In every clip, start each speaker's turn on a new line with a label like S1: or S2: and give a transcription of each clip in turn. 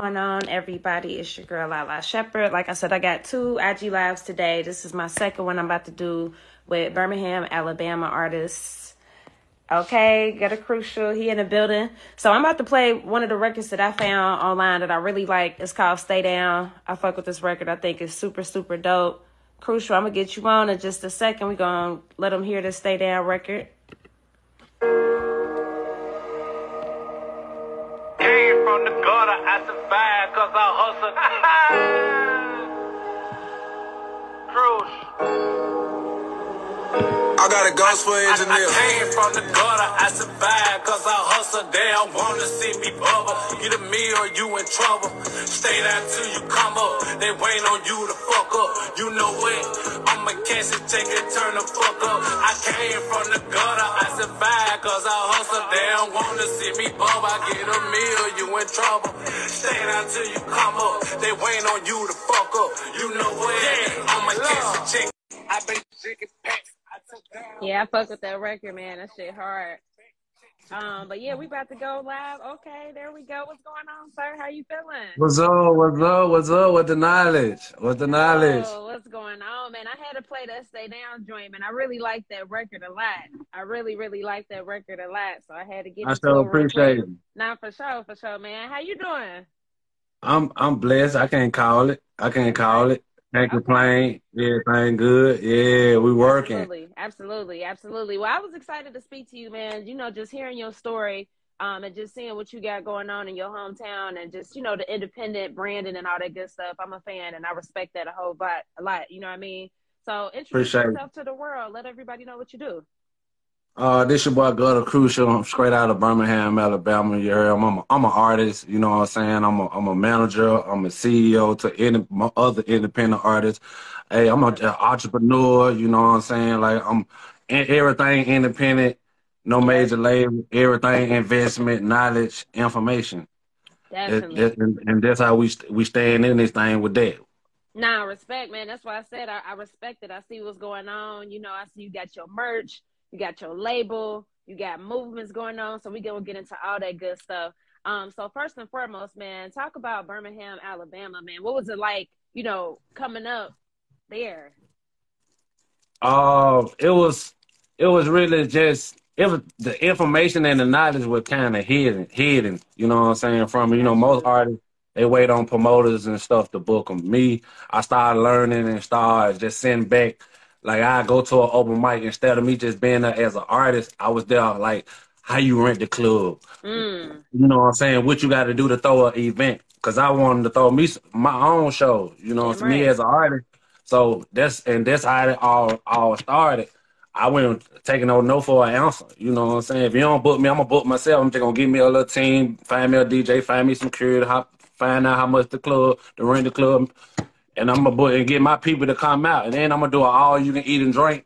S1: going on, everybody? It's your girl Lala Shepherd. Like I said, I got two IG lives today. This is my second one I'm about to do with Birmingham, Alabama artists. Okay, Gudda Crucial. He in the building. So I'm about to play one of the records that I found online that I really like. It's called Stay Down. I fuck with this record. I think it's super, super dope. Crucial. I'm gonna get you on in just a second. we gonna let them hear the Stay Down record.
S2: Got a ghost for engineer.
S3: I, I came from the gutter, I survived cause I hustle. They don't wanna see me bubble. Either me or you in trouble. Stay down till you come up. They wait on you to fuck up. You know what? I'ma catch it, take it, turn the fuck up. I came from the gutter, I survived cause I hustle. They don't wanna see me bubble. I get a meal, you in trouble. Stay down till you come up. They wait on you to fuck up. You know what? Yeah, I'ma catch it, chick. I been drinking packs.
S1: Yeah, I fuck with that record, man. That shit hard. Um, but yeah, we about to go live. Okay, there we go. What's going on, sir? How you feeling?
S4: What's up? What's up? What's up? With the knowledge? What's the knowledge?
S1: Oh, what's going on, man? I had to play that Stay Down joint, man. I really like that record a lot. I really, really like that record a lot. So I had to get.
S4: I so appreciate it.
S1: Nah, for sure, for sure, man. How you doing?
S4: I'm I'm blessed. I can't call it. I can't call it. Can't complain. Everything good. Yeah, we working.
S1: Absolutely, absolutely, absolutely. Well, I was excited to speak to you, man. You know, just hearing your story, um, and just seeing what you got going on in your hometown, and just you know the independent branding and all that good stuff. I'm a fan, and I respect that a whole lot. A lot. You know what I mean? So introduce Appreciate yourself it. to the world. Let everybody know what you do.
S4: Uh, this your boy Gudda Crucial. I'm straight out of Birmingham, Alabama. You heard I'm, I'm, a, I'm an artist. You know what I'm saying? I'm a, I'm a manager. I'm a CEO to any my other independent artists. Hey, I'm an entrepreneur. You know what I'm saying? Like I'm everything independent, no major label, everything investment, knowledge, information.
S1: Definitely.
S4: It, it, and, and, that's how we we stand in this thing with that.
S1: Nah, respect, man. That's why I said I, I respect it. I see what's going on. You know, I see you got your merch you got your label, you got movements going on. So we gonna get into all that good stuff. Um, so first and foremost, man, talk about Birmingham, Alabama, man. What was it like, you know, coming up there?
S4: Uh, it was it was really just it was the information and the knowledge were kind of hidden, hidden. You know what I'm saying? From you know most artists they wait on promoters and stuff to book them. Me, I started learning and started just sending back like I go to an open mic instead of me just being there as an artist. I was there like how you rent the club. Mm. You know what I'm saying? What you got to do to throw an event? Because I wanted to throw me my own show. You know, right. me as an artist. So that's and that's how it all all started. I went taking no no for an answer. You know what I'm saying? If you don't book me, I'm gonna book myself. I'm just gonna give me a little team, find me a DJ, find me some security, find out how much the club, the rent the club, and I'm gonna and get my people to come out, and then I'm gonna do an all you can eat and drink.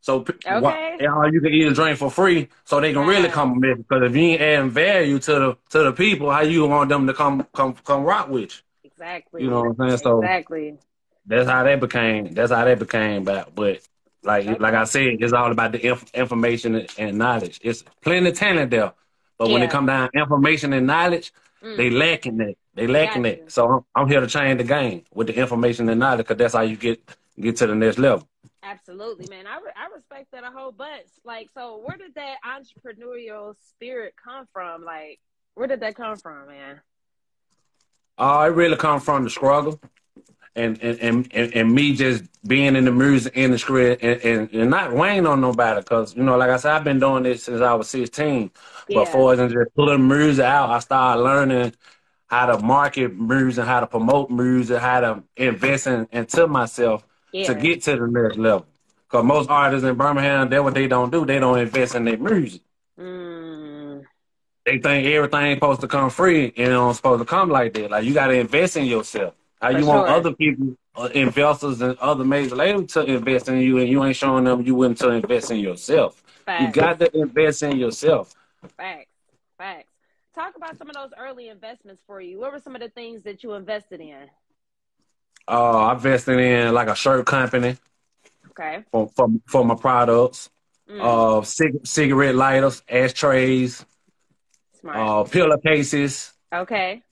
S4: So
S1: okay.
S4: all you can eat and drink for free, so they can yeah. really come with. Because if you ain't adding value to the to the people, how you want them to come come come rock with
S1: you? Exactly.
S4: You know what I'm saying? So
S1: exactly.
S4: That's how they became. That's how they became. But but like okay. like I said, it's all about the inf- information and knowledge. It's plenty of talent there, but yeah. when it come down information and knowledge, mm. they lacking that. They lacking it. So I'm, I'm, here to change the game with the information and knowledge because that's how you get get to the next level.
S1: Absolutely, man. I, re- I respect that a whole bunch. Like, so where did that entrepreneurial spirit come from? Like, where did that come from, man?
S4: Uh, it really come from the struggle. And, and, and, and, me just being in the music industry and, and, and not weighing on nobody because, you know, like I said, I've been doing this since I was 16. Yeah. But for just pulling music out, I started learning how to market music, how to promote music, how to invest in, into myself yeah. to get to the next level. Because most artists in Birmingham, that's what they don't do. They don't invest in their music. Mm. They think everything supposed to come free and it don't supposed to come like that. Like you got to invest in yourself. How For you sure. want other people, uh, investors and other major labels to invest in you, and you ain't showing them you willing to invest in yourself. Facts. You got to invest in yourself.
S1: Facts. Facts talk about some of those early investments for you. What were some of the things that you invested in?
S4: Uh, I invested in like a shirt company.
S1: Okay.
S4: For for, for my products. Mm. Uh, cig- cigarette lighters, ashtrays. Smart. Uh, pillowcases.
S1: Okay.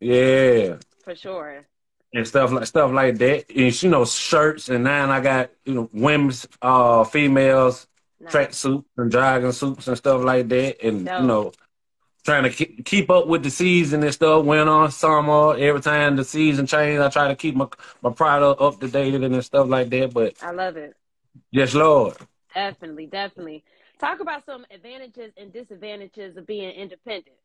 S4: Yeah.
S1: For sure.
S4: And stuff like stuff like that. And you know, shirts and now I got, you know, women's uh females
S1: Nice.
S4: track suits and jogging suits and stuff like that. And
S1: Dope.
S4: you know, trying to keep, keep up with the season and stuff. Winter, summer, every time the season change, I try to keep my my product up to date and stuff like that. But
S1: I love it.
S4: yes, Lord.
S1: Definitely, definitely. Talk about some advantages and disadvantages of being independent.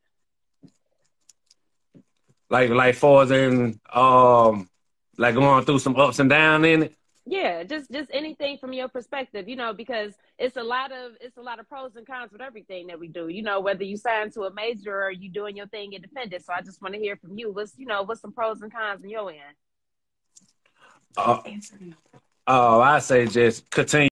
S4: Like like for in um like going through some ups and downs in it.
S1: Yeah, just just anything from your perspective, you know, because it's a lot of it's a lot of pros and cons with everything that we do. You know, whether you sign to a major or you doing your thing independent. So I just want to hear from you. What's you know, what's some pros and cons in your end?
S4: Uh, oh, I say just continue.